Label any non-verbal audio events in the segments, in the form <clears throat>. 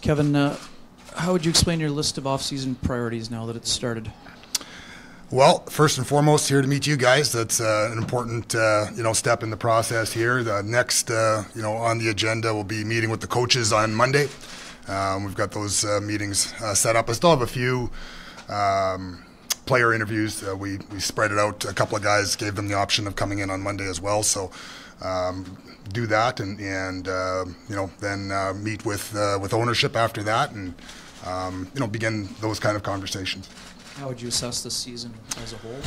Kevin, uh, how would you explain your list of off-season priorities now that it's started? Well, first and foremost, here to meet you guys. That's uh, an important, uh, you know, step in the process here. The next, uh, you know, on the agenda will be meeting with the coaches on Monday. Um, we've got those uh, meetings uh, set up. I still have a few um, player interviews. Uh, we we spread it out. A couple of guys gave them the option of coming in on Monday as well. So um, do that and and you know then meet with with ownership after that and um, you know begin those kind of conversations. How would you assess the season as a whole?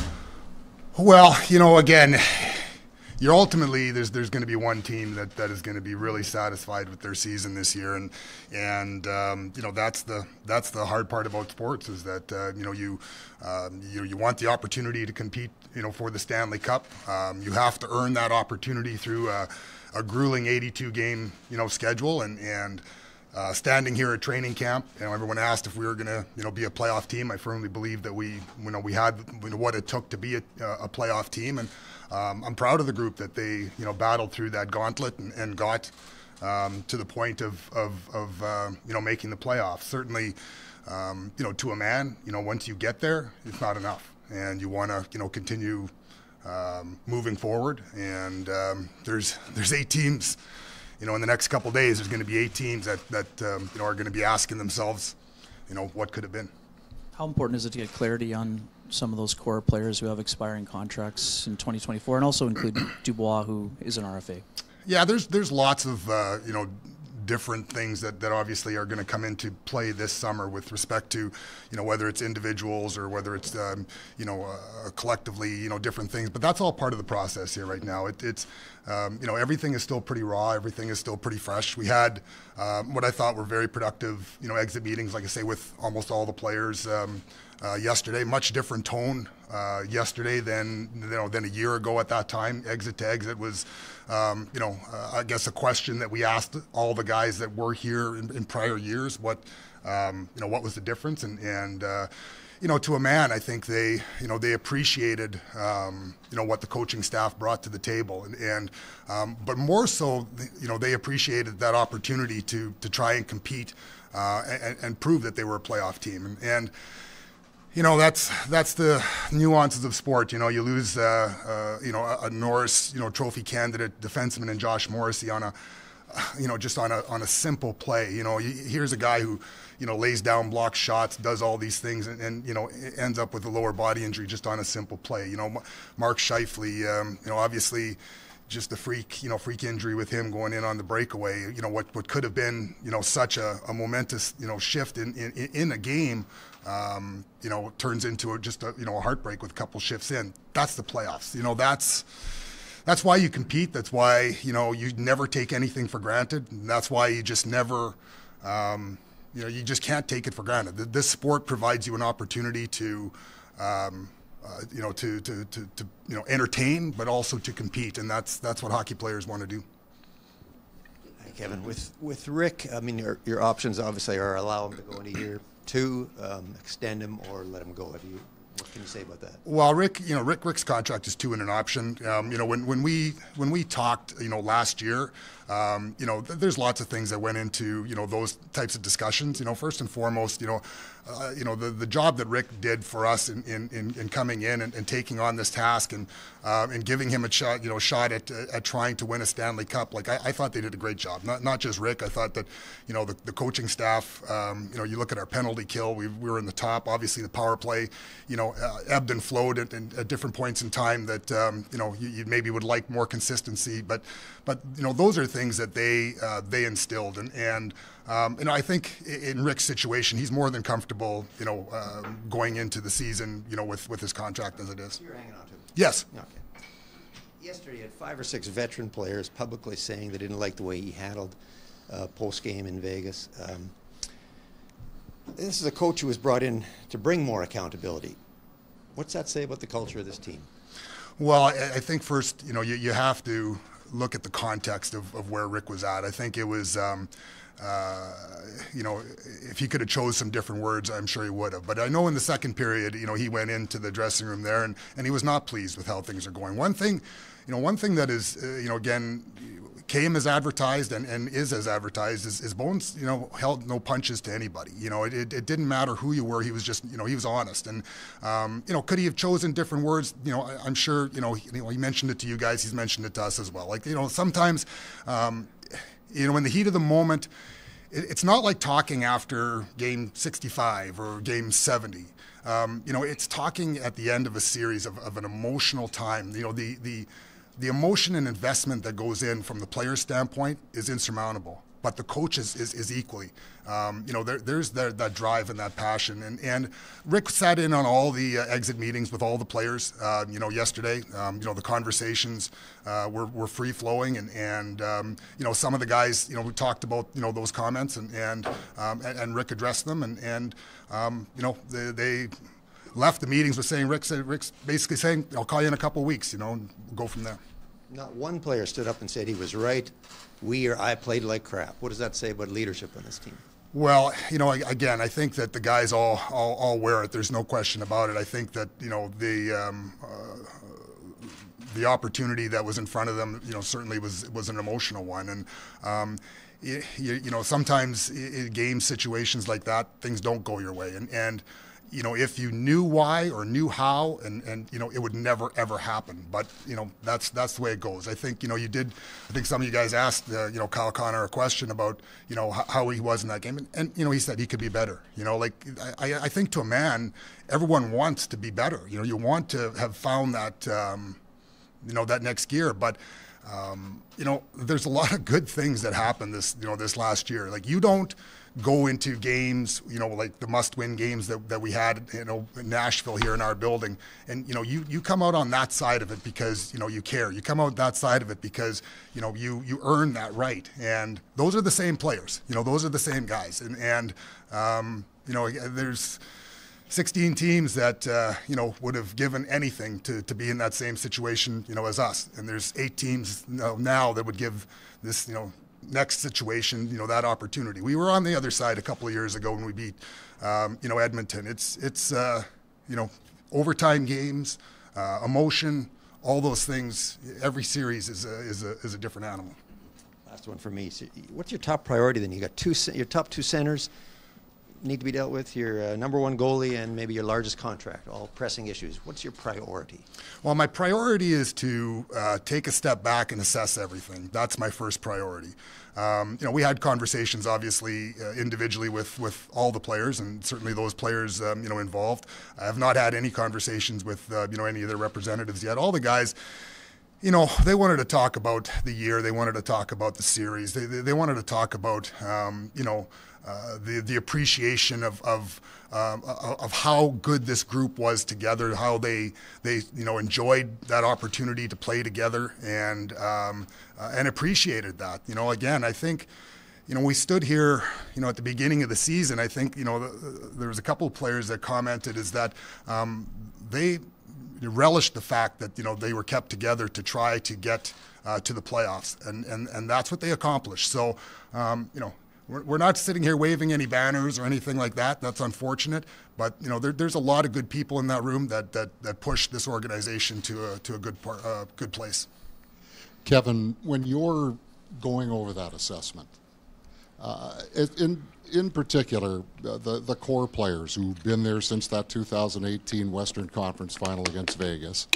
Well, you know, again, you're ultimately there's there's going to be one team that, that is going to be really satisfied with their season this year, and and um, you know that's the that's the hard part about sports is that uh, you know you um, you you want the opportunity to compete you know for the Stanley Cup. Um, you have to earn that opportunity through a, a grueling 82 game you know schedule, and and uh, standing here at training camp, you know, everyone asked if we were going to, you know, be a playoff team. I firmly believe that we, you know, we had you know, what it took to be a, a playoff team, and um, I'm proud of the group that they, you know, battled through that gauntlet and, and got um, to the point of, of, of uh, you know, making the playoffs. Certainly, um, you know, to a man, you know, once you get there, it's not enough, and you want to, you know, continue um, moving forward. And um, there's there's eight teams you know, in the next couple days, there's going to be eight teams that, that um, you know, are going to be asking themselves, you know, what could have been. How important is it to get clarity on some of those core players who have expiring contracts in 2024, and also include <coughs> Dubois, who is an RFA? Yeah, there's there's lots of uh, you know different things that, that obviously are going to come into play this summer with respect to, you know, whether it's individuals or whether it's, um, you know, uh, collectively, you know, different things. But that's all part of the process here right now. It, it's, um, you know, everything is still pretty raw. Everything is still pretty fresh. We had um, what I thought were very productive, you know, exit meetings, like I say, with almost all the players um, uh, yesterday. Much different tone uh, yesterday than you know than a year ago at that time. Exit to exit was, um, you know, uh, I guess a question that we asked all the guys that were here in, in prior years. What, um, you know, what was the difference? And and uh, you know, to a man, I think they, you know, they appreciated, um, you know, what the coaching staff brought to the table, and, and um, but more so, you know, they appreciated that opportunity to to try and compete uh, and, and, prove that they were a playoff team, and, and you know that's that's the nuances of sport. You know, you lose, uh, uh, you know, a, Norris, you know, trophy candidate defenseman in Josh Morrissey on a, you know, just on a on a simple play. You know, here's a guy who, you know, lays down block shots, does all these things, and, and you know, ends up with a lower body injury just on a simple play. You know, Mark Scheifele, um, you know, obviously just a freak, you know, freak injury with him going in on the breakaway. You know, what, what could have been, you know, such a, a momentous, you know, shift in, in, in a game um, you know, turns into a, just a you know a heartbreak with a couple shifts in. That's the playoffs. You know, that's that's why you compete. That's why you know you never take anything for granted. That's why you just never. Um, you know, you just can't take it for granted. This sport provides you an opportunity to, um, uh, you know, to, to, to, to, you know, entertain, but also to compete, and that's that's what hockey players want to do. Kevin, with with Rick, I mean, your your options obviously are allow him to go into year two, um, extend him or let him go? Have you, what can you say about that? Well, Rick, you know, Rick Rick's contract is two and an option. Um, you know, when, when we when we talked, you know, last year, um, you know, th- there's lots of things that went into you know those types of discussions. You know, first and foremost, you know, uh, you know, the, the job that Rick did for us in, in, in, in coming in and, and, taking on this task and um, and giving him a shot, you know, shot at, at trying to win a Stanley Cup. Like I, I, thought they did a great job. Not not just Rick. I thought that, you know, the, the coaching staff. Um, you know, you look at our penalty kill. We, we were in the top. Obviously, the power play. You know, uh, ebbed and flowed at, at, different points in time. That um, you know you, you, maybe would like more consistency. But but you know those are things that they uh, they instilled and and. Um, and I think in Rick's situation, he's more than comfortable, you know, uh, going into the season, you know, with, with his contract as it is. You're hanging on to him. Yes. Okay. Yesterday, you had five or six veteran players publicly saying they didn't like the way he handled uh, post game in Vegas. Um, this is a coach who was brought in to bring more accountability. What's that say about the culture of this team? Well, I, I think first, you know, you, you have to look at the context of, of where Rick was at. I think it was. Um, uh, you know, if he could have chose some different words, I'm sure he would have. But I know in the second period, you know, he went into the dressing room there and, and he was not pleased with how things are going. One thing, you know, one thing that is, uh, you know, again, came as advertised and, and is as advertised is, is Bones, you know, held no punches to anybody. You know, it, it, it, didn't matter who you were. He was just, you know, he was honest. And, um, you know, could he have chosen different words? You know, I, am sure, you know, he, you know, he mentioned it to you guys. He's mentioned it to us as well. Like, you know, sometimes, um, you know, in the heat of the moment, it, it's not like talking after game 65 or game 70. Um, you know, it's talking at the end of a series of, of an emotional time. You know, the, the, the emotion and investment that goes in from the player's standpoint is insurmountable. But the coach is, is, is equally. Um, you know, there, there's that, that drive and that passion. And, and Rick sat in on all the uh, exit meetings with all the players, uh, you know, yesterday. Um, you know, the conversations uh, were, were free flowing. And, and um, you know, some of the guys, you know, we talked about, you know, those comments and, and, um, and, and, Rick addressed them. And, and um, you know, they, they left the meetings with saying Rick said Rick's basically saying I'll call you in a couple of weeks, you know, and we'll go from there. Not one player stood up and said he was right. We or I played like crap. What does that say about leadership on this team? Well, you know, again, I think that the guys all, all, all wear it. There's no question about it. I think that you know the um, uh, the opportunity that was in front of them, you know, certainly was was an emotional one, and um, you, you, know, sometimes in game situations like that, things don't go your way, and and you know, if you knew why or knew how, and, and you know, it would never ever happen. But you know, that's that's the way it goes. I think you know, you did. I think some of you guys asked uh, you know Kyle Connor a question about you know how he was in that game, and, and you know, he said he could be better. You know, like I, I think to a man, everyone wants to be better. You know, you want to have found that um, you know that next gear, but. Um, you know, there's a lot of good things that happened this, you know, this last year. Like you don't, go into games, you know, like the must-win games that, that we had, you know, in Nashville here in our building, and you know, you you come out on that side of it because you know you care. You come out that side of it because you know you you earn that right, and those are the same players. You know, those are the same guys, and and um, you know, there's. 16 teams that uh, you know would have given anything to, to be in that same situation you know as us and there's eight teams now that would give this you know next situation, you know, that opportunity. We were on the other side a couple of years ago when we beat, um, you know, Edmonton. It's it's uh, you know, overtime games, uh, emotion, all those things. Every series is a, is a is a different animal. Last one for me. So what's your top priority then? You got two your top two centers need to be dealt with, your uh, number one goalie, and maybe your largest contract, all pressing issues. What's your priority? Well, my priority is to uh, take a step back and assess everything. That's my first priority. Um, you know, we had conversations, obviously, uh, individually with, with all the players, and certainly those players, um, you know, involved. I have not had any conversations with, uh, you know, any of their representatives yet. All the guys you know, they wanted to talk about the year. They wanted to talk about the series. They, they, they wanted to talk about, um, you know, uh, the the appreciation of of um, of how good this group was together, how they they you know enjoyed that opportunity to play together and um, uh, and appreciated that. You know, again, I think. You know, we stood here, you know, at the beginning of the season. I think, you know, the, there was a couple of players that commented is that um, they relished the fact that you know they were kept together to try to get uh, to the playoffs, and, and and that's what they accomplished. So, um, you know, we're, we're not sitting here waving any banners or anything like that. That's unfortunate. But you know, there, there's a lot of good people in that room that that, that push this organization to a to a good part, uh, good place. Kevin, when you're going over that assessment, uh, in in particular, uh, the the core players who've been there since that 2018 Western Conference Final against Vegas,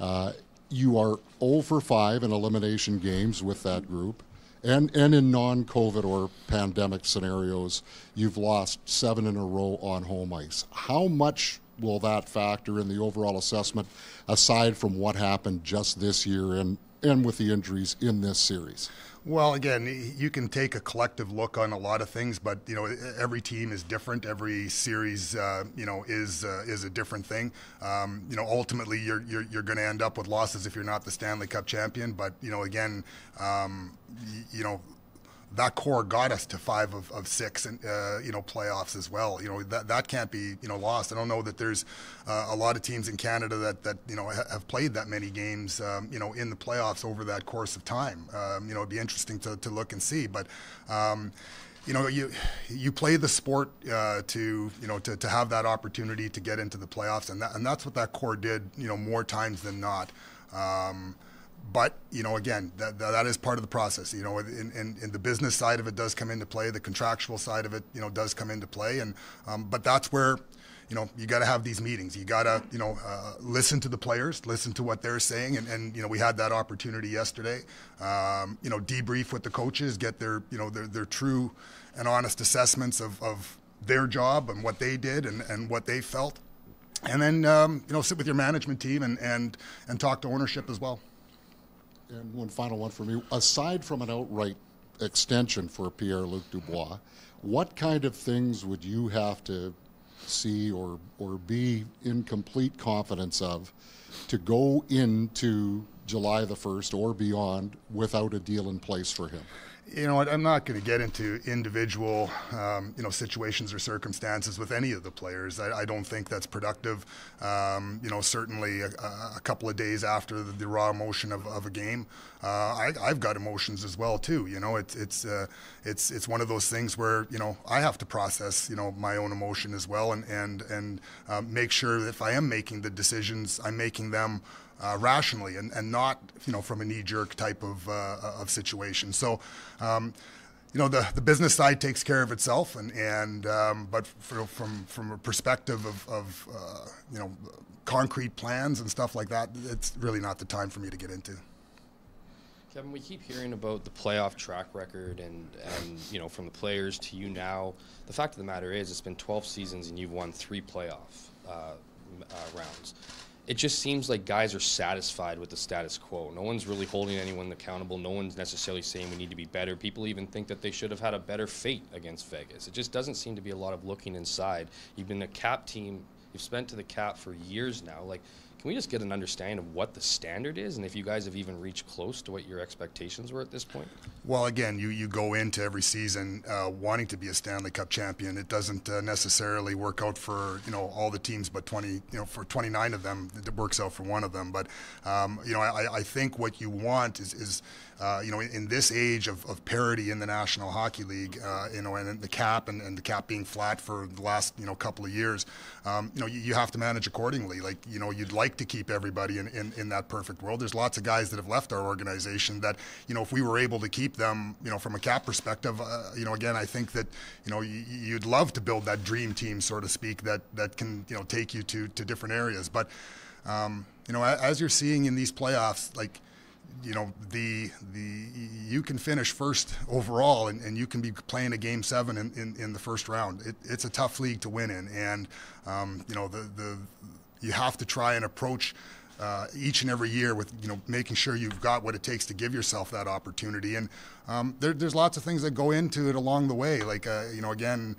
uh, you are 0 for 5 in elimination games with that group and and in non-COVID or pandemic scenarios, you've lost seven in a row on home ice. How much will that factor in the overall assessment, aside from what happened just this year and and with the injuries in this series? Well, again, you can take a collective look on a lot of things, but you know every team is different. Every series, uh, you know, is uh, is a different thing. Um, you know, ultimately, you're you're, you're going to end up with losses if you're not the Stanley Cup champion. But you know, again, um, you know that core got us to five of, of six and uh, you know playoffs as well. You know that that can't be you know lost. I don't know that there's uh, a lot of teams in Canada that that you know ha- have played that many games um, you know in the playoffs over that course of time. Um, you know it'd be interesting to, to look and see, but. Um, you know, you you play the sport uh, to you know to, to have that opportunity to get into the playoffs, and that, and that's what that core did. You know, more times than not. But you know, again, that, that is part of the process. You know, in, in, in, the business side of it does come into play. The contractual side of it, you know, does come into play. And um, but that's where, you know, you got to have these meetings. You got to, you know, uh, listen to the players, listen to what they're saying. And, and you know, we had that opportunity yesterday. Um, you know, debrief with the coaches, get their, you know, their their true and honest assessments of, of their job and what they did and, and what they felt. And then, um, you know, sit with your management team and, and, and talk to ownership as well. And one final one for me. Aside from an outright extension for Pierre Luc Dubois, what kind of things would you have to see or, or be in complete confidence of to go into July the 1st or beyond without a deal in place for him? You know? I'm not going to get into individual, um, you know, situations or circumstances with any of the players. I, I don't think that's productive. Um, you know, certainly a, a, couple of days after the, the raw emotion of, of a game, uh, I, have got emotions as well too. You know, it's it's uh, it's it's one of those things where you know I have to process you know my own emotion as well, and and and uh, make sure that if I am making the decisions, I'm making them uh, rationally and, and not you know from a knee jerk type of uh, of situation. So. Um, you know the, the business side takes care of itself, and and um, but for, from from a perspective of, of uh, you know concrete plans and stuff like that, it's really not the time for me to get into. Kevin, we keep hearing about the playoff track record, and and you know from the players to you now. The fact of the matter is, it's been 12 seasons, and you've won three playoff uh, uh, rounds it just seems like guys are satisfied with the status quo. No one's really holding anyone accountable. No one's necessarily saying we need to be better. People even think that they should have had a better fate against Vegas. It just doesn't seem to be a lot of looking inside. You've been a cap team. You've spent to the cap for years now. Like can we just get an understanding of what the standard is and if you guys have even reached close to what your expectations were at this point? Well, again, you, you go into every season uh, wanting to be a Stanley Cup champion. It doesn't uh, necessarily work out for you know all the teams, but 20 you know for 29 of them, it works out for one of them. But um, you know, I, I think what you want is, is uh, you know, in, in, this age of, of, parity in the National Hockey League, uh, you know, and the cap and, and, the cap being flat for the last you know couple of years, um, you know, you, you have to manage accordingly. Like you know, you'd like to keep everybody in, in, in that perfect world. There's lots of guys that have left our organization that, you know, if we were able to keep them, you know, from a cap perspective, uh, you know, again, I think that, you know, you'd love to build that dream team, so to speak, that, that can, you know, take you to, to different areas. But, um, you know, as you're seeing in these playoffs, like, you know the the you can finish first overall and, and you can be playing a game seven in, in, in the first round it, it's a tough league to win in and um, you know the, the you have to try and approach uh, each and every year with you know making sure you've got what it takes to give yourself that opportunity. And um, there, there's lots of things that go into it along the way. Like uh, you know, again,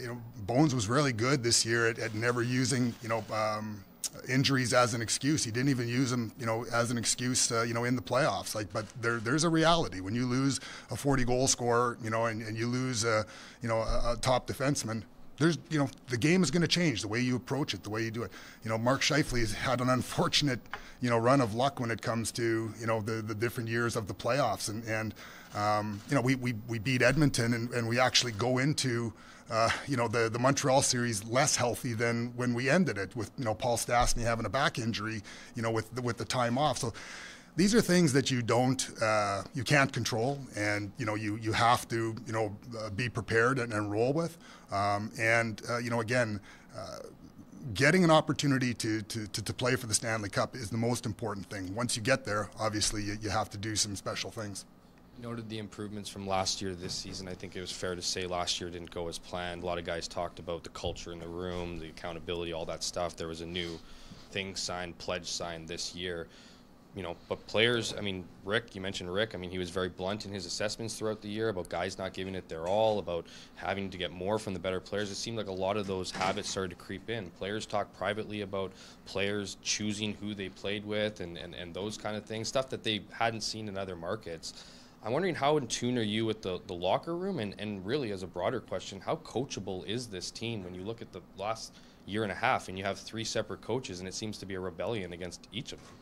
you know, Bones was really good this year at, at never using you know. Um, injuries as an excuse. He didn't even use them, you know, as an excuse, uh, you know, in the playoffs. Like, but there, there's a reality when you lose a 40 goal scorer, you know, and, and you lose, a, you know, a, a top defenseman there's you know the game is going to change the way you approach it the way you do it you know mark Scheifele has had an unfortunate you know run of luck when it comes to you know the, the different years of the playoffs and and um, you know we, we, we beat edmonton and, and we actually go into uh, you know the, the Montreal series less healthy than when we ended it with you know Paul Stastny having a back injury you know with the, with the time off so these are things that you don't uh, you can't control and you know you you have to you know uh, be prepared and, and roll with um, and uh, you know again uh, getting an opportunity to, to, to, to, play for the Stanley Cup is the most important thing. Once you get there, obviously you, you have to do some special things. Noted the improvements from last year to this season. I think it was fair to say last year didn't go as planned. A lot of guys talked about the culture in the room, the accountability, all that stuff. There was a new thing signed, pledge signed this year you know, but players, I mean, Rick, you mentioned Rick. I mean, he was very blunt in his assessments throughout the year about guys not giving it their all, about having to get more from the better players. It seemed like a lot of those habits started to creep in. Players talk privately about players choosing who they played with and, and, and those kind of things, stuff that they hadn't seen in other markets. I'm wondering how in tune are you with the, the locker room and, and really as a broader question, how coachable is this team when you look at the last year and a half, and you have three separate coaches, and it seems to be a rebellion against each of them.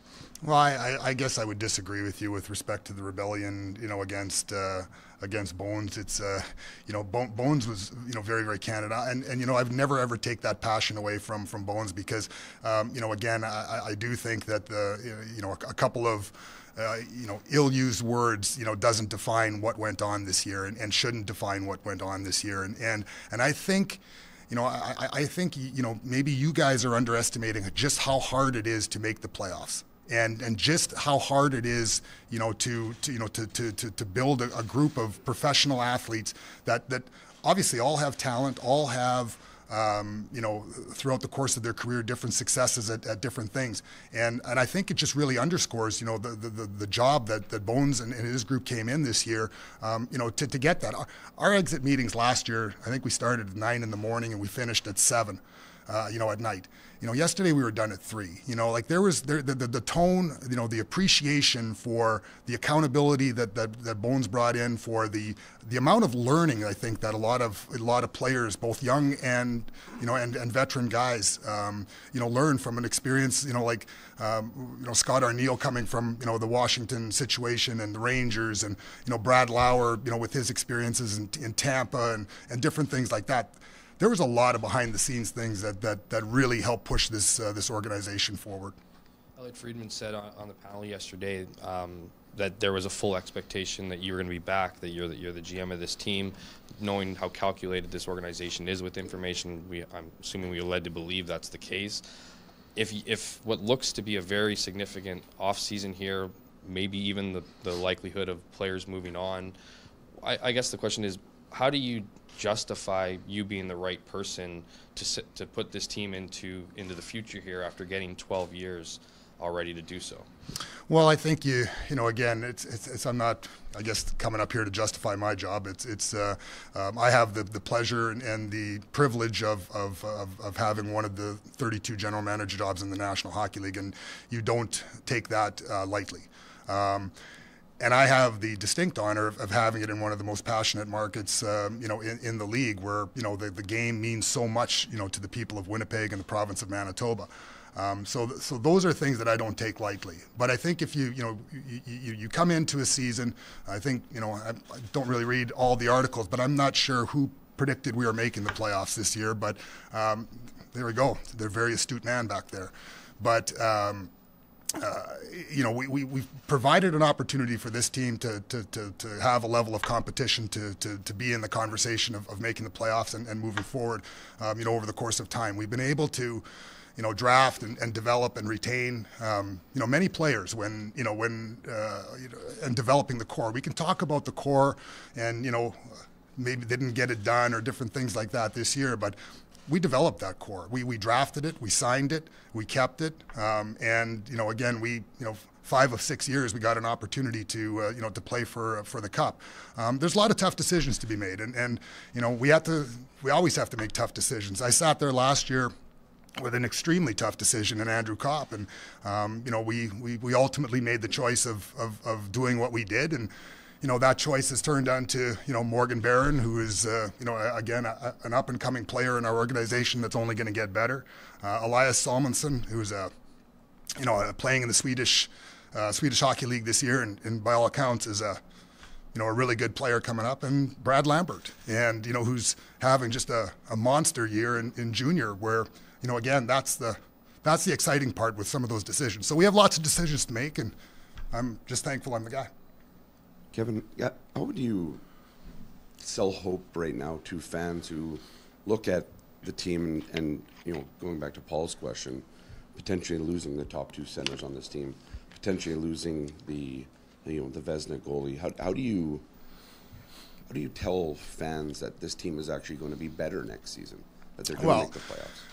Well, I, I, guess I would disagree with you with respect to the rebellion. You know, against uh, against Bones. It's uh, you know, Bones was you know very very candid. and and you know I've never ever take that passion away from from Bones because um, you know again I, I do think that the you know a, a couple of uh, you know, ill-used words, you know, doesn't define what went on this year and, and shouldn't define what went on this year. And and and I think, you know, I, I think you know maybe you guys are underestimating just how hard it is to make the playoffs. And, and just how hard it is, you know, to, to you know to, to, to, build a, a group of professional athletes that, that obviously all have talent, all have um, you know, throughout the course of their career, different successes at, at, different things. And and I think it just really underscores, you know, the the, the job that, that Bones and, and his group came in this year, um, you know, to, to get that. Our, our, exit meetings last year, I think we started at nine in the morning and we finished at seven, uh, you know, at night. You know, yesterday we were done at three. You know, like there was there, the, the, the tone, you know, the appreciation for the accountability that, that, that Bones brought in, for the the amount of learning I think that a lot of a lot of players, both young and you know and, and veteran guys, um, you know, learn from an experience. You know, like um, you know Scott Arniel coming from you know the Washington situation and the Rangers, and you know Brad Lauer, you know, with his experiences in, in Tampa and and different things like that there was a lot of behind the scenes things that, that, that really helped push this, uh, this organization forward. Elliotte Friedman said on, on the panel yesterday um, that there was a full expectation that you were going to be back, that you're the, you're the GM of this team. Knowing how calculated this organization is with information, we, I'm assuming we are led to believe that's the case. If, if what looks to be a very significant offseason here, maybe even the, the likelihood of players moving on, I, I guess the question is how do you justify you being the right person to sit, to put this team into into the future here after getting 12 years already to do so? Well, I think you you know again it's, it's, it's I'm not I guess coming up here to justify my job. It's it's uh, um, I have the, the pleasure and, and the privilege of, of, of, of, having one of the 32 general manager jobs in the National Hockey League, and you don't take that uh, lightly. Um, and I have the distinct honor of, of, having it in one of the most passionate markets, um, you know, in, in, the league, where you know the, the game means so much, you know, to the people of Winnipeg and the province of Manitoba. Um, so, so those are things that I don't take lightly. But I think if you, you know, you, you, you come into a season, I think, you know, I, I, don't really read all the articles, but I'm not sure who predicted we were making the playoffs this year. But um, there we go. They're very astute man back there. But um, uh, you know, we, we, we've provided an opportunity for this team to, to, to, to have a level of competition to, to, to be in the conversation of, of making the playoffs and, and moving forward, um, you know, over the course of time. We've been able to, you know, draft and, and develop and retain, um, you know, many players when, you know, when, uh, you know, and developing the core. We can talk about the core and, you know, maybe they didn't get it done or different things like that this year, but we developed that core. We, we drafted it, we signed it, we kept it, um, and you know again we you know five of six years we got an opportunity to uh, you know to play for for the cup. Um, there's a lot of tough decisions to be made, and and you know we have to we always have to make tough decisions. I sat there last year with an extremely tough decision in Andrew Copp, and um, you know we, we we ultimately made the choice of, of of doing what we did and you know that choice has turned on to you know Morgan Barron, who is uh, you know again a, an up and coming player in our organization that's only going to get better. Uh, Elias Salomonsson, who's a you know playing in the Swedish uh, Swedish Hockey League this year, and, and, by all accounts is a you know a really good player coming up, and Brad Lambert, and you know who's having just a, a monster year in, in junior, where you know again that's the that's the exciting part with some of those decisions. So we have lots of decisions to make, and I'm just thankful I'm the guy. Kevin, how would you sell hope right now to fans who look at the team and, and, you know, going back to Paul's question, potentially losing the top two centers on this team, potentially losing the, you know, the Vezina goalie. How, how do you how do you tell fans that this team is actually going to be better next season, that they're going well, to make the playoffs?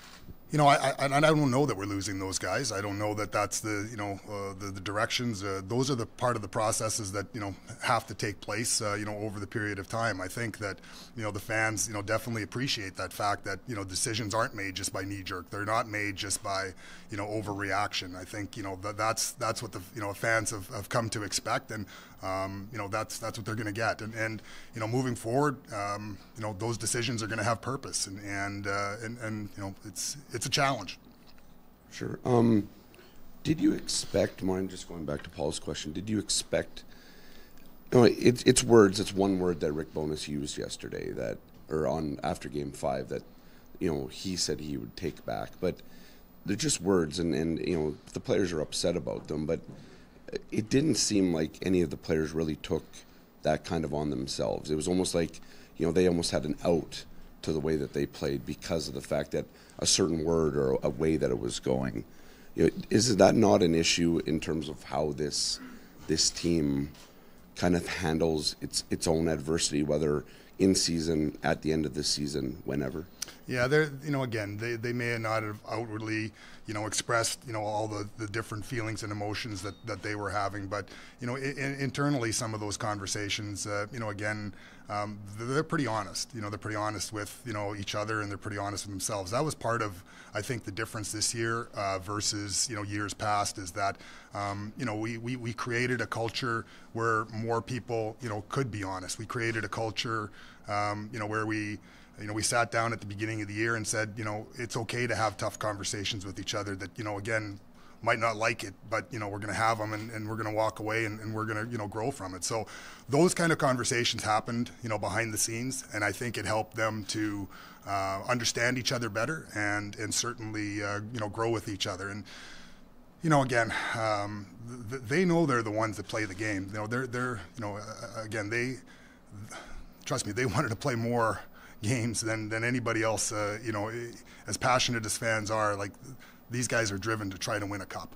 You know, I, I, I don't know that we're losing those guys. I don't know that that's the you know uh, the, the directions. Uh, those are the part of the processes that you know have to take place uh, you know over the period of time. I think that you know the fans you know definitely appreciate that fact that you know decisions aren't made just by knee jerk. They're not made just by you know overreaction. I think you know that that's that's what the you know fans have, have come to expect and um, you know that's that's what they're going to get. And, and you know moving forward, um, you know those decisions are going to have purpose and and, uh, and and you know it's it's it's a challenge. Sure. Um, did you expect? Mine just going back to Paul's question. Did you expect? No, it's it's words. It's one word that Rick Bowness used yesterday. That or on after Game Five that you know he said he would take back, but they're just words, and and you know the players are upset about them, but it didn't seem like any of the players really took that kind of on themselves. It was almost like you know they almost had an out to the way that they played because of the fact that a certain word or a way that it was going. Is that not an issue in terms of how this this team kind of handles its its own adversity, whether in season, at the end of the season, whenever? Yeah, they're you know again they, they may not have outwardly you know expressed you know all the, the different feelings and emotions that, that they were having, but you know in, internally some of those conversations uh, you know again um, they're pretty honest. You know they're pretty honest with you know each other and they're pretty honest with themselves. That was part of I think the difference this year uh, versus you know years past is that um, you know we, we we created a culture where more people you know could be honest. We created a culture um, you know where we you know, we sat down at the beginning of the year and said, you know, it's okay to have tough conversations with each other that, you know, again, might not like it, but, you know, we're going to have them and, and we're going to walk away and, and we're going to, you know, grow from it. So those kind of conversations happened, you know, behind the scenes. And I think it helped them to uh, understand each other better and, and certainly, uh, you know, grow with each other. And, you know, again, um, th- they know they're the ones that play the game. You know, they're, they're, you know, uh, again, they, trust me, they <laughs> wanted to play more games than, than anybody else. Uh, you know, as passionate as fans are, like these guys are driven to try to win a cup.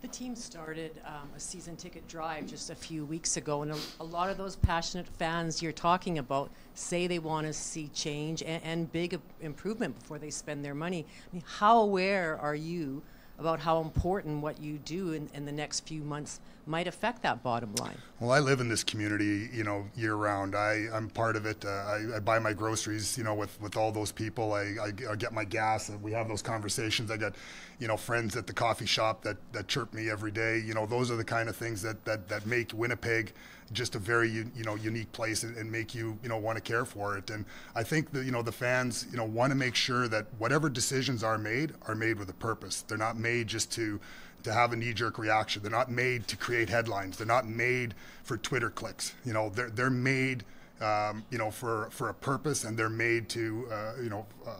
The team started um, a season ticket drive just a few weeks ago, and a, a, lot of those passionate fans you're talking about say they want to see change and, and big improvement before they spend their money. I mean, how aware are you about how important what you do in, in the next few months might affect that bottom line. Well, I live in this community, you know, year round. I, I'm part of it. Uh, I, I, buy my groceries, you know, with, with all those people. I, I, I get my gas. We have those conversations. I got, you know, friends at the coffee shop that, that chirp me every day. You know, those are the kind of things that, that, that make Winnipeg just a very you know unique place and, and, make you you know want to care for it and I think that you know the fans you know want to make sure that whatever decisions are made are made with a purpose they're not made just to to have a knee-jerk reaction. They're not made to create headlines. They're not made for Twitter clicks. You know, they're they're made, um, you know, for for a purpose, and they're made to, uh, you know, uh,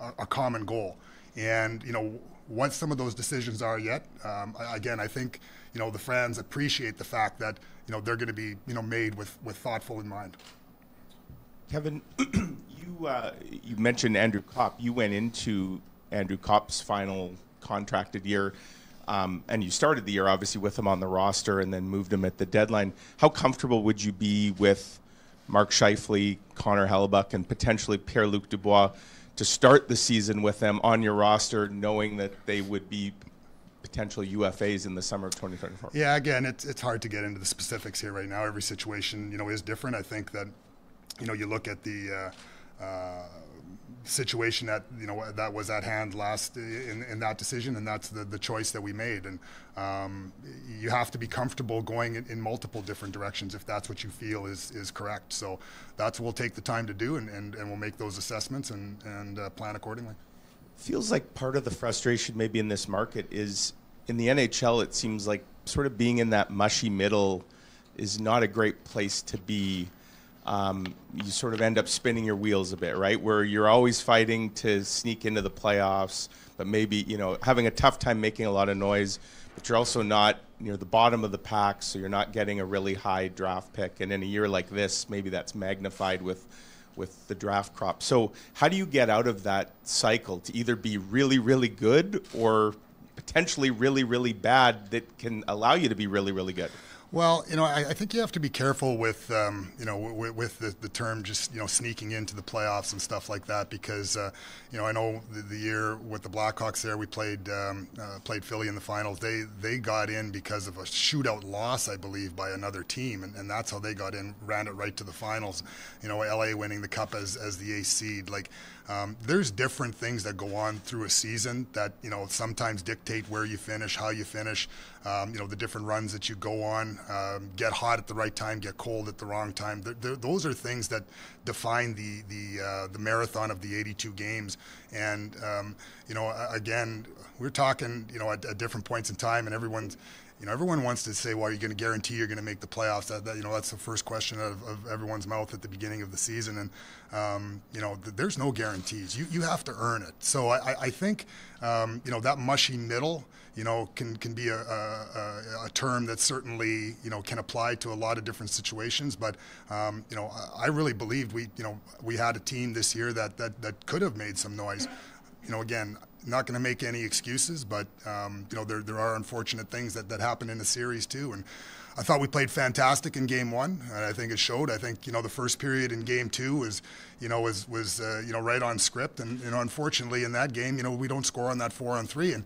a, a, common goal. And you know, what some of those decisions are yet, um, again, I think you know the fans appreciate the fact that you know they're going to be you know made with with thoughtful in mind. Kevin, <clears throat> you uh, you mentioned Andrew Copp. You went into Andrew Copp's final contracted year um, and you started the year obviously with him on the roster and then moved him at the deadline. How comfortable would you be with Mark Scheifele, Connor Hellebuyck, and potentially Pierre Luc Dubois to start the season with them on your roster, knowing that they would be potential UFAs in the summer of 2024? Yeah, again, it's it's hard to get into the specifics here right now. Every situation, you know, is different. I think that, you know, you look at the. Uh, uh, situation that you know that was at hand last in, in that decision, and that's the, the choice that we made. And um, you have to be comfortable going in, in, multiple different directions if that's what you feel is is correct. So that's what we'll take the time to do, and, and, and we'll make those assessments and and uh, plan accordingly. Feels like part of the frustration maybe in this market is in the NHL. It seems like sort of being in that mushy middle is not a great place to be um, you sort of end up spinning your wheels a bit, right? Where you're always fighting to sneak into the playoffs, but maybe you know having a tough time making a lot of noise. But you're also not near the bottom of the pack, so you're not getting a really high draft pick. And in a year like this, maybe that's magnified with with the draft crop. So how do you get out of that cycle to either be really, really good or potentially really, really bad that can allow you to be really, really good? Well, you know, I, I, think you have to be careful with, um, you know, with, the, the, term just, you know, sneaking into the playoffs and stuff like that because, uh, you know, I know the, the, year with the Blackhawks there, we played um, uh, played Philly in the finals. They they got in because of a shootout loss, I believe, by another team, and, and that's how they got in, ran it right to the finals. You know, LA winning the cup as as the ace seed, like. Um, there's different things that go on through a season that you know sometimes dictate where you finish, how you finish, um, you know the different runs that you go on. um, get hot at the right time, get cold at the wrong time. They're, they're, those are things that define the the uh, the marathon of the 82 games. And um, you know, again, we're talking you know at, at different points in time, and everyone's you know, everyone wants to say, "Well, you're going to guarantee you're going to make the playoffs." That, that, you know, that's the first question of, of, everyone's mouth at the beginning of the season, and um, you know, th- there's no guarantees. You you have to earn it. So I, I think um, you know that mushy middle, you know, can can be a, a, a, term that certainly you know can apply to a lot of different situations. But um, you know, I really believed we you know we had a team this year that that that could have made some noise. You know, again, not going to make any excuses, but um, you know there there are unfortunate things that that happen in the series too. And I thought we played fantastic in game one, and I think it showed. I think you know the first period in game two was you know was was uh, you know right on script, and you know unfortunately in that game you know we don't score on that four on three and.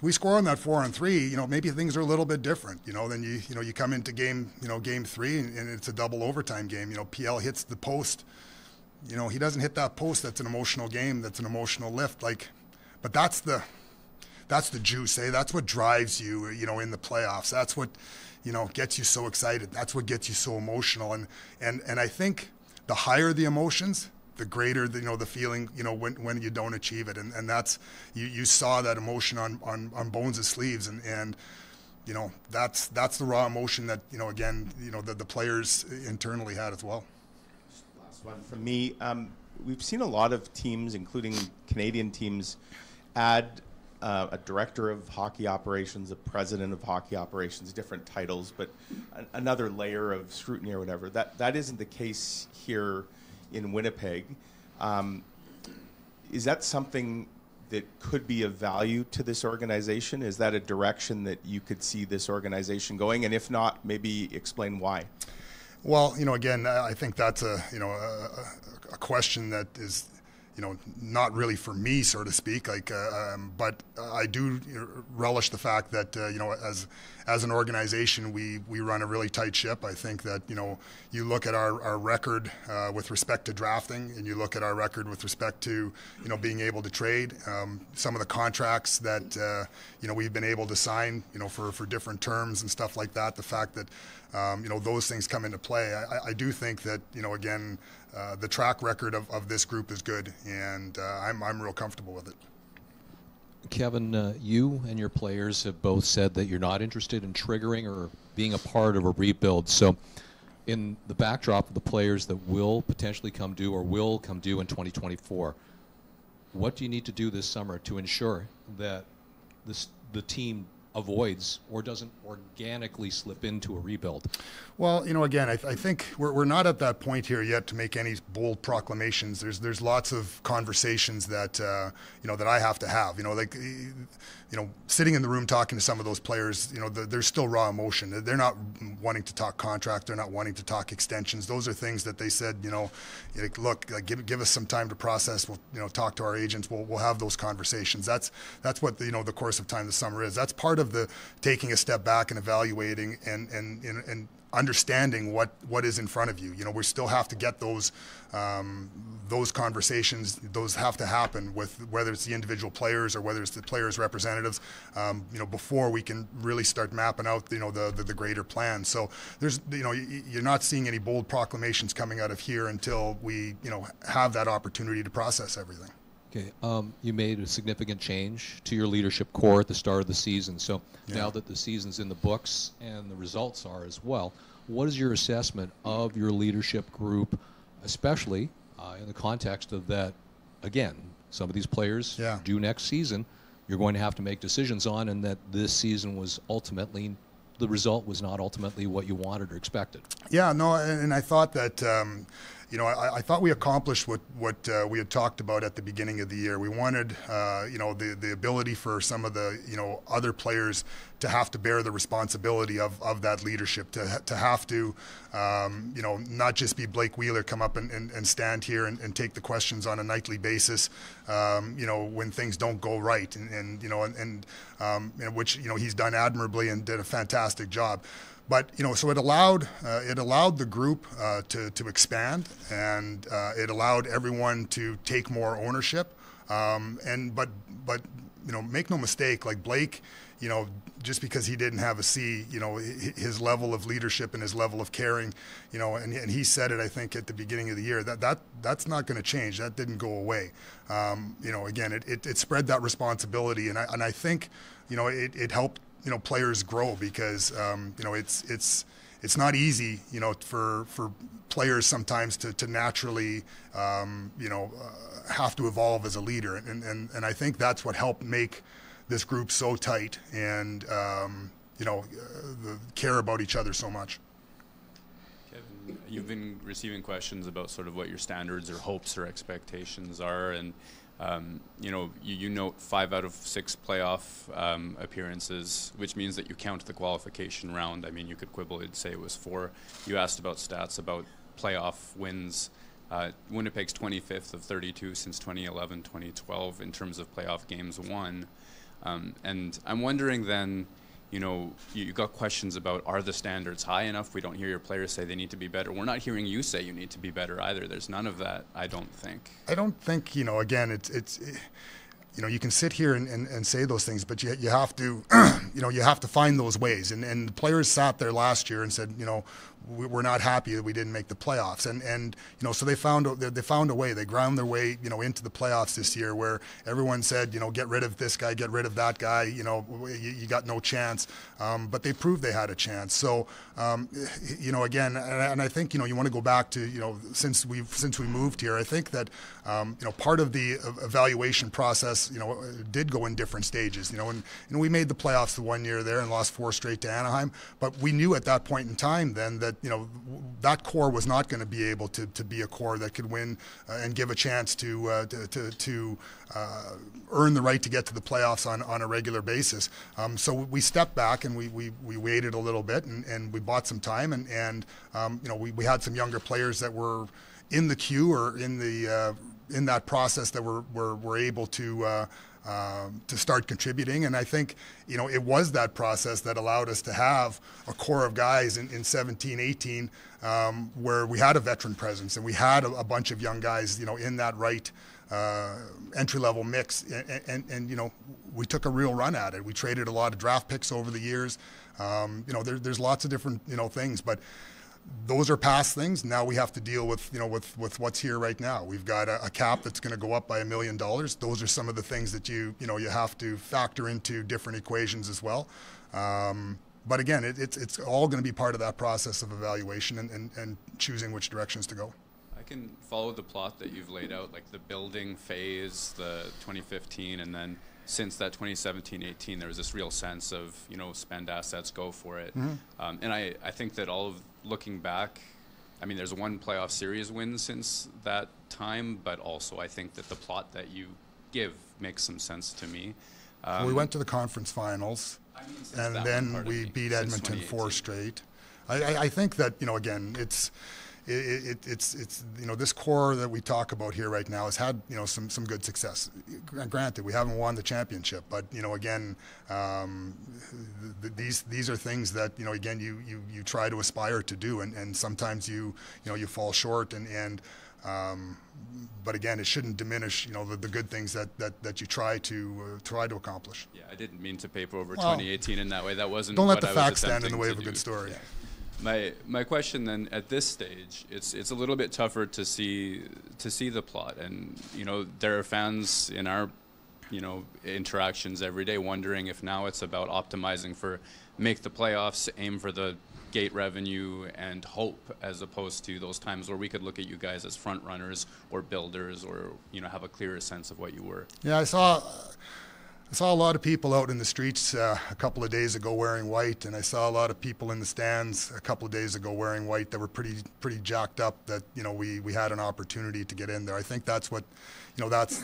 We score on that four on three, you know, maybe things are a little bit different, you know. Then you, you know, you come into game, you know, game three, and, and it's a double overtime game. You know, PL hits the post, you know, he doesn't hit that post. That's an emotional game. That's an emotional lift. Like, but that's the that's the juice, eh? That's what drives you, you know, in the playoffs. That's what, you know, gets you so excited. That's what gets you so emotional. And and and I think the higher the emotions, the greater the, you know the feeling you know when, when you don't achieve it and, and that's you, you saw that emotion on, on, on Bones' sleeves and, and you know that's that's the raw emotion that you know again you know the, the players internally had as well one from me um, we've seen a lot of teams including Canadian teams add uh, a director of hockey operations, a president of hockey operations, different titles, but an, another layer of scrutiny or whatever. That that isn't the case here in Winnipeg. Um, is that something that could be of value to this organization? Is that a direction that you could see this organization going? And if not, maybe explain why. Well, you know, again, I think that's a you know a, a question that is you know, not really for me, so to speak. Like, uh, um, but I do relish the fact that uh, you know, as as an organization, we we run a really tight ship. I think that you know, you look at our our record uh, with respect to drafting, and you look at our record with respect to you know being able to trade. Um, some of the contracts that uh, you know we've been able to sign, you know, for for different terms and stuff like that. The fact that um, you know those things come into play. I, I do think that you know again uh, the track record of, of this group is good, and uh, I'm, I'm real comfortable with it. Kevin, uh, you and your players have both said that you're not interested in triggering or being a part of a rebuild. So, in the backdrop of the players that will potentially come due or will come due in 2024, what do you need to do this summer to ensure that this, the team avoids or doesn't organically slip into a rebuild? Well, you know, again, I, th- I think we're, we're not at that point here yet to make any bold proclamations. There's there's lots of conversations that uh, you know that I have to have. You know, like you know, sitting in the room talking to some of those players, you know, the, there's still raw emotion. They're not wanting to talk contract. They're not wanting to talk extensions. Those are things that they said, you know, like, look, like, give, give us some time to process. We'll, you know, talk to our agents. We'll, we'll have those conversations. That's, that's what, the, you know, the course of time this summer is. That's part of the taking a step back and evaluating and, and, and, and understanding what, what is in front of you. You know, we still have to get those um, those conversations. Those have to happen with whether it's the individual players or whether it's the players' representatives. Um, you know, before we can really start mapping out you know the the, the greater plan. So there's you know you're not seeing any bold proclamations coming out of here until we you know have that opportunity to process everything. Okay, um, you made a significant change to your leadership core at the start of the season. So yeah. now that the season's in the books and the results are as well, what is your assessment of your leadership group, especially uh, in the context of that? Again, some of these players yeah. due next season, you're going to have to make decisions on, and that this season was ultimately the result was not ultimately what you wanted or expected. Yeah, no, and I thought that. Um, you know, I, I, thought we accomplished what what uh, we had talked about at the beginning of the year. We wanted, uh, you know, the the ability for some of the you know other players to have to bear the responsibility of, of that leadership, to to have to, um, you know, not just be Blake Wheeler come up and, and, and stand here and, and, take the questions on a nightly basis, um, you know, when things don't go right, and, and you know, and, um, which you know he's done admirably and did a fantastic job. But you know, so it allowed uh, it allowed the group uh, to to expand, and uh, it allowed everyone to take more ownership. Um, and but but you know, make no mistake, like Blake, you know, just because he didn't have a C, you know, his level of leadership and his level of caring, you know, and, and he said it, I think, at the beginning of the year that that that's not going to change. That didn't go away. Um, you know, again, it, it, it spread that responsibility, and I and I think, you know, it, it helped you know players grow because um, you know it's it's it's not easy, you know, for for players sometimes to, to naturally, um, you know, uh, have to evolve as a leader, and, and and I think that's what helped make this group so tight and um, you know uh, care about each other so much. Kevin, you've been receiving questions about sort of what your standards or hopes or expectations are, and um, you know you, you, note five out of six playoff um, appearances, which means that you count the qualification round. I mean, you could quibble and say it was four. You asked about stats about playoff wins. Uh, Winnipeg's 25th of 32 since 2011, 2012 in terms of playoff games won. Um, and I'm wondering then, you know, you, you, got questions about are the standards high enough? We don't hear your players say they need to be better. We're not hearing you say you need to be better either. There's none of that, I don't think. I don't think, you know, again, it's, it's, it, you know, you can sit here and, and, and say those things, but you, you have to, you know, you have to find those ways. And, and the players sat there last year and said, you know, we're not happy that we didn't make the playoffs. And and you know, so they found they found a way. They ground their way, you know, into the playoffs this year, where everyone said, you know, get rid of this guy, get rid of that guy. You know, you, you got no chance. Um, but they proved they had a chance. So, um, you know, again, and I think you know, you want to go back to you know, since we since we moved here, I think that um, you know, part of the evaluation process, you know, did go in different stages. You know, and know, we made the playoffs the one year there and lost four straight to Anaheim, but we knew at that point in time then that you know that core was not going to be able to, to be a core that could win uh, and give a chance to uh, to, to, to uh, earn the right to get to the playoffs on, on a regular basis. Um, so we stepped back and we, we, we waited a little bit and, and we bought some time and, and um, you know we, we had some younger players that were in the queue or in the uh, in that process that were, were, were able to uh, um, to start contributing. And I think, you know, it was that process that allowed us to have a core of guys in, in 17, 18, um, where we had a veteran presence and we had a, a, bunch of young guys, you know, in that right uh, entry level mix. And, and, and, you know, we took a real run at it. We traded a lot of draft picks over the years. Um, you know, there, there's lots of different, you know, things, but those are past things. Now we have to deal with you know with with what's here right now. We've got a, a cap that's going to go up by a million dollars. Those are some of the things that you you know you have to factor into different equations as well. Um, but again, it, it's it's all going to be part of that process of evaluation and, and, and choosing which directions to go. I can follow the plot that you've laid out, like the building phase, the 2015, and then since that 2017-18, there was this real sense of you know spend assets, go for it, mm-hmm. um, and I I think that all of looking back, I mean, there's one playoff series win since that time, but also I think that the plot that you give makes some sense to me. Um, well, we went to the conference finals, I mean, and then we beat Edmonton four straight. I, I, I think that you know again, it's it, it, it's it's you know this core that we talk about here right now has had you know some some good success. Granted, we haven't won the championship, but you know again, um, th- these these are things that you know again you you, you try to aspire to do, and, and sometimes you you know you fall short, and and um, but again, it shouldn't diminish, you know, the, the good things that, that, that you try to uh, try to accomplish. Yeah, I didn't mean to paper over well, 2018 in that way. That wasn't. Don't let the facts stand in the way of a good story. Yeah. My my question then at this stage, it's it's a little bit tougher to see to see the plot, and you know there are fans in our you know interactions every day wondering if now it's about optimizing for make the playoffs, aim for the gate revenue and hope as opposed to those times where we could look at you guys as front runners or builders or you know have a clearer sense of what you were. Yeah i saw I saw a lot of people out in the streets uh, a couple of days ago wearing white, and I saw a lot of people in the stands a couple of days ago wearing white that were pretty pretty jacked up. That you know we we had an opportunity to get in there. I think that's what, you know, that's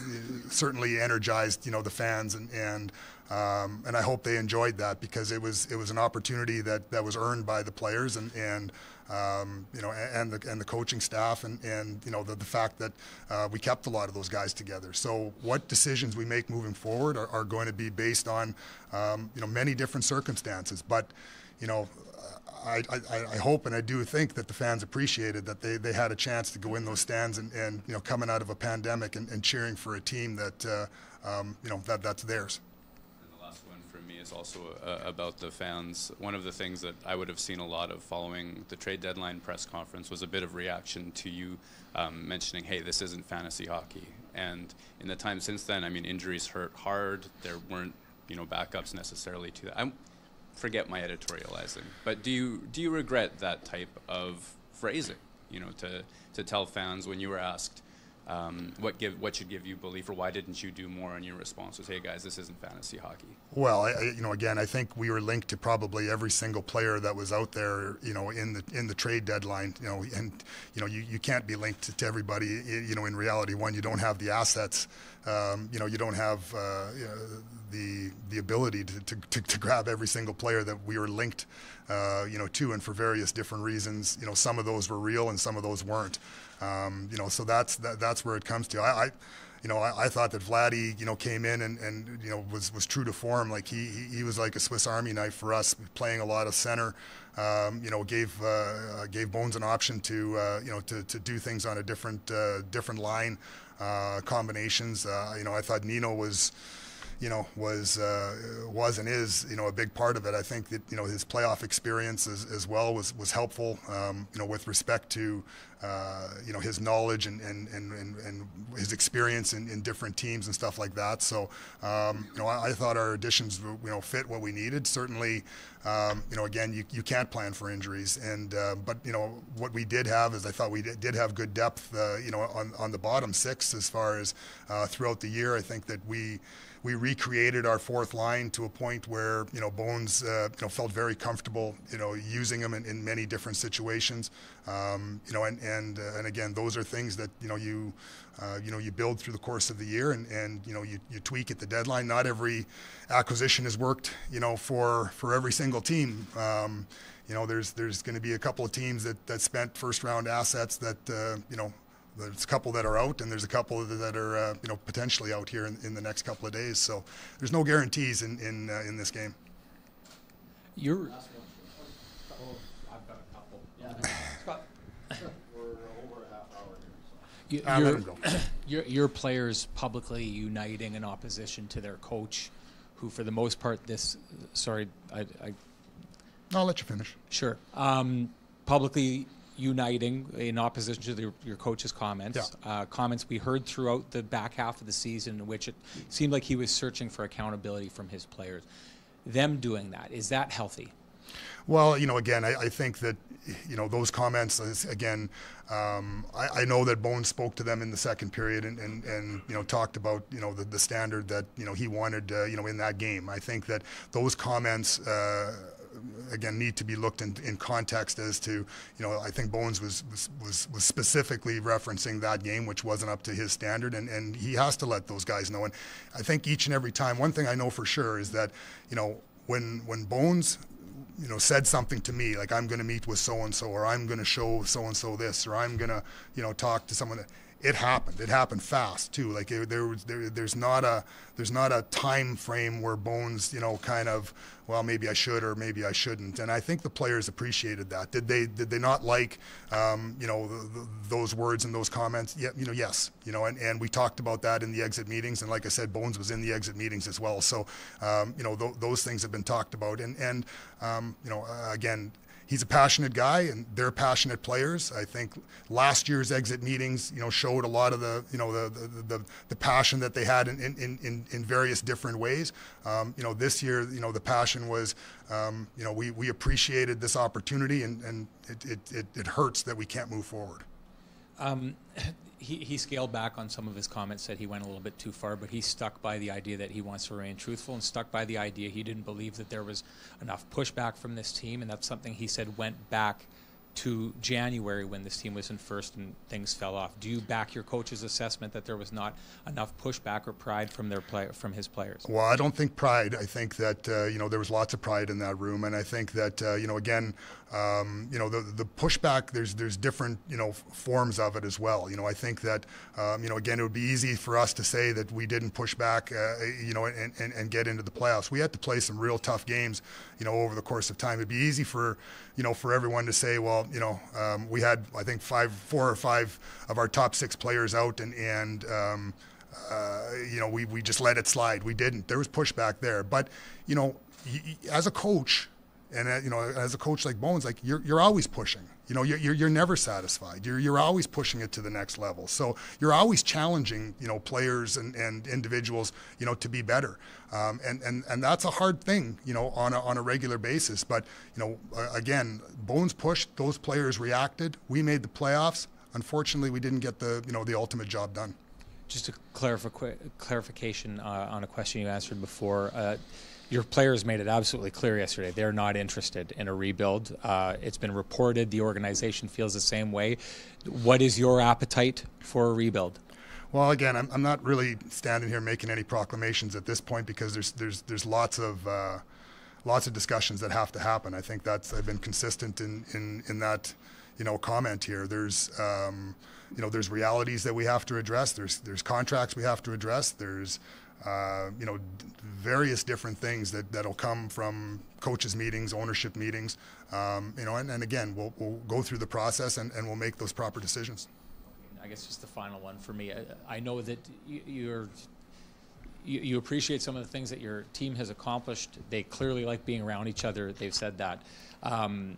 certainly energized you know the fans and and um, and I hope they enjoyed that because it was it was an opportunity that that was earned by the players and and um, you know, and the and the coaching staff, and and you know the, the fact that uh, we kept a lot of those guys together. So what decisions we make moving forward are, are going to be based on um, you know many different circumstances, but you know. I, I, I, hope and I do think that the fans appreciated that they, they had a chance to go in those stands and, and you know coming out of a pandemic and, and cheering for a team that uh, um, you know that that's theirs. And the last one for me is also uh, about the fans. One of the things that I would have seen a lot of following the trade deadline press conference was a bit of reaction to you um, mentioning, "Hey, this isn't fantasy hockey." And in the time since then, I mean, injuries hurt hard. There weren't, you know, backups necessarily to that. I forget my editorializing, but do you do you regret that type of phrasing? You know, to to tell fans when you were asked um, what give what should give you belief, or why didn't you do more? And your response was, "Hey guys, this isn't fantasy hockey." Well, I, you know, again, I think we were linked to probably every single player that was out there, you know, in the in the trade deadline, you know, and you know, you, you can't be linked to, to everybody. You know, in reality, one, you don't have the assets, um, you know, you don't have uh, you know, the the ability to, to, to, to, grab every single player that we were linked, uh, you know, to, and for various different reasons, you know, some of those were real and some of those weren't. Um, you know, so that's that, that's where it comes to. I, I you know, I, I, thought that Vladdy, you know, came in and, and you know was, was true to form. Like he, he, he was like a Swiss Army knife for us, playing a lot of center. Um, you know, gave uh, gave Bones an option to uh, you know to, to do things on a different uh, different line uh, combinations. Uh, you know, I thought Nino was you know, was uh, was and is you know a big part of it. I think that you know his playoff experience as, as well was was helpful. Um, you know, with respect to uh, you know his knowledge and and, and, and, his experience in, in, different teams and stuff like that. So um, you know, I, I, thought our additions you know fit what we needed. Certainly, um, you know, again, you, you can't plan for injuries, and uh, but you know what we did have is I thought we did, did have good depth. Uh, you know, on on the bottom six as far as uh, throughout the year. I think that we we recreated our fourth line to a point where you know Bones uh, you know felt very comfortable you know using them in, in many different situations. Um, you know, and and uh, and again, those are things that you know you uh, you know you build through the course of the year, and and you know you, you tweak at the deadline. Not every acquisition has worked you know for for every single team. Um, you know, there's there's going to be a couple of teams that that spent first round assets that uh, you know there's a couple that are out, and there's a couple that are uh, you know potentially out here in, in, the next couple of days. So there's no guarantees in in, uh, in this game. You're. <laughs> Your, <coughs> your, your players publicly uniting in opposition to their coach, who for the most part this sorry I, I I'll let you finish. Sure. Um, publicly uniting in opposition to the, your coach's comments. Yeah. Uh, comments we heard throughout the back half of the season, in which it seemed like he was searching for accountability from his players. Them doing that is that healthy? Well, you know, again, I, I think that you know those comments again. Um, I, I, know that Bones spoke to them in the second period and, and, and you know talked about you know the, the standard that you know he wanted uh, you know in that game. I think that those comments. Uh, again need to be looked in, in context as to you know I think Bones was, was was was specifically referencing that game which wasn't up to his standard and and he has to let those guys know. And I think each and every time one thing I know for sure is that you know when when Bones you know said something to me like I'm going to meet with so and so or I'm going to show so and so this or I'm going to you know talk to someone that it happened. It happened fast too. Like it, there was there, there's not a there's not a time frame where Bones you know kind of well maybe I should or maybe I shouldn't. And I think the players appreciated that. Did they did they not like um, you know those words and those comments? Yeah, you know yes. You know and, and we talked about that in the exit meetings. And like I said, Bones was in the exit meetings as well. So um, you know th- those things have been talked about. And and um, you know uh, again he's a passionate guy and they're passionate players. I think last year's exit meetings, you know, showed a lot of the, you know, the the, the, the passion that they had in, in, in, in various different ways. Um, you know, this year, you know, the passion was, um, you know, we, we appreciated this opportunity and, and it, it, it, it hurts that we can't move forward. Um, he, he scaled back on some of his comments, said he went a little bit too far, but he stuck by the idea that he wants to remain truthful and stuck by the idea he didn't believe that there was enough pushback from this team, and that's something he said went back to January when this team was in first and things fell off. Do you back your coach's assessment that there was not enough pushback or pride from their play, from his players? Well, I don't think pride. I think that uh, you know there was lots of pride in that room, and I think that uh, you know again um, you know, the, the pushback, there's, there's different, you know, forms of it as well. You know, I think that, um, you know, again, it would be easy for us to say that we didn't push back, uh, you know, and, and, and get into the playoffs. We had to play some real tough games, you know, over the course of time. It'd be easy for, you know, for everyone to say, well, you know, um, we had, I think, five, four or five of our top six players out and, and, um, uh, you know, we, we just let it slide. We didn't. There was pushback there. But, you know, as a coach, and uh, you know, as a coach like Bones, like you're, you're always pushing. You know, you're, you're, never satisfied. You're, you're always pushing it to the next level. So you're always challenging, you know, players and, and individuals, you know, to be better. Um, and, and, and that's a hard thing, you know, on a, on a regular basis. But, you know, again, Bones pushed, those players reacted. We made the playoffs. Unfortunately, we didn't get the, you know, the ultimate job done. Just a clarifi- clarification uh, on a question you answered before. Uh, your players made it absolutely clear yesterday they're not interested in a rebuild. Uh, it's been reported the organization feels the same way. What is your appetite for a rebuild? Well, again, I'm, I'm not really standing here making any proclamations at this point because there's there's there's lots of uh, lots of discussions that have to happen. I think that's I've been consistent in in, in that you know comment here. There's um, you know there's realities that we have to address. There's there's contracts we have to address. There's uh, you know, various different things that, that'll come from coaches meetings, ownership meetings, um, you know, and, and again, we'll, we'll go through the process and, and we'll make those proper decisions. I guess just the final one for me. I, I know that you, you're you, you appreciate some of the things that your team has accomplished. They clearly like being around each other. They've said that. Um,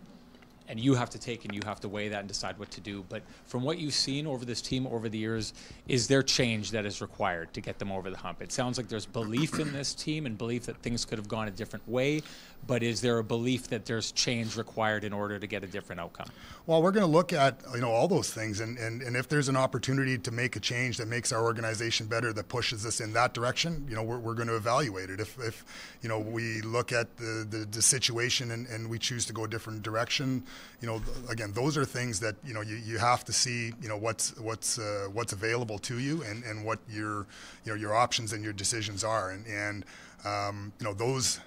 and you have to take and you have to weigh that and decide what to do. But from what you've seen over this team over the years, is there change that is required to get them over the hump? It sounds like there's belief in this team and belief that things could have gone a different way. But is there a belief that there's change required in order to get a different outcome? Well, we're going to look at you know all those things, and, and, and if there's an opportunity to make a change that makes our organization better, that pushes us in that direction, you know, we're, we're going to evaluate it. If, if you know we look at the, the, the situation and, and we choose to go a different direction, you know, again, those are things that you know you, you have to see, you know, what's what's uh, what's available to you and, and what your you know your options and your decisions are, and and um, you know those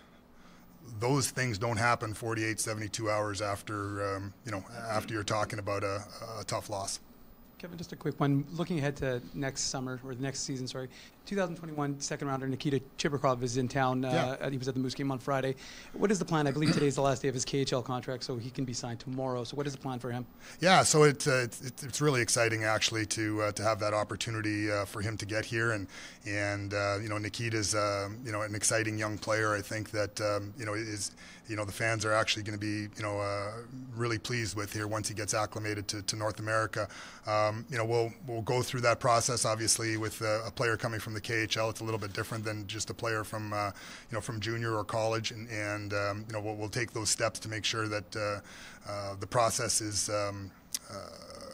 those things don't happen 48 72 hours after um, you know after you're talking about a, a, tough loss. Kevin just a quick one. Looking ahead to next summer or the next season sorry 2021 second rounder nikita chibrikov is in town uh, yeah. he was at the moose game on friday what is the plan i believe today is the last day of his khl contract so he can be signed tomorrow so what is the plan for him yeah so it, uh, it's, it's really exciting actually to uh, to have that opportunity uh, for him to get here and and uh, you know nikita's uh, you know an exciting young player i think that um, you know is you know the fans are actually going to be you know uh, really pleased with here once he gets acclimated to, to North America. Um, you know we'll we'll go through that process. Obviously, with a, player coming from the KHL, it's a little bit different than just a player from uh, you know from junior or college, and, and um, you know we'll, we'll, take those steps to make sure that uh, uh the process is. Um, uh,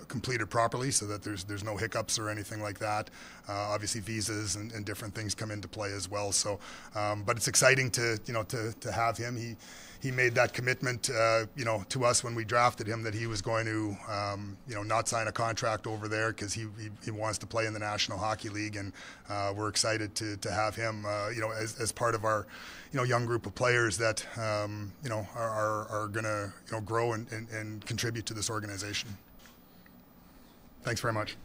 completed properly so that there's there's no hiccups or anything like that. Uh, obviously, visas and, and, different things come into play as well. So, um, but it's exciting to you know to to have him. He he made that commitment, uh, you know, to us when we drafted him that he was going to, um, you know, not sign a contract over there because he, he, he wants to play in the National Hockey League, and uh, we're excited to to have him, uh, you know, as, as part of our, you know, young group of players that, um, you know, are are, are going to you know grow and, and, and contribute to this organization. Thanks very much.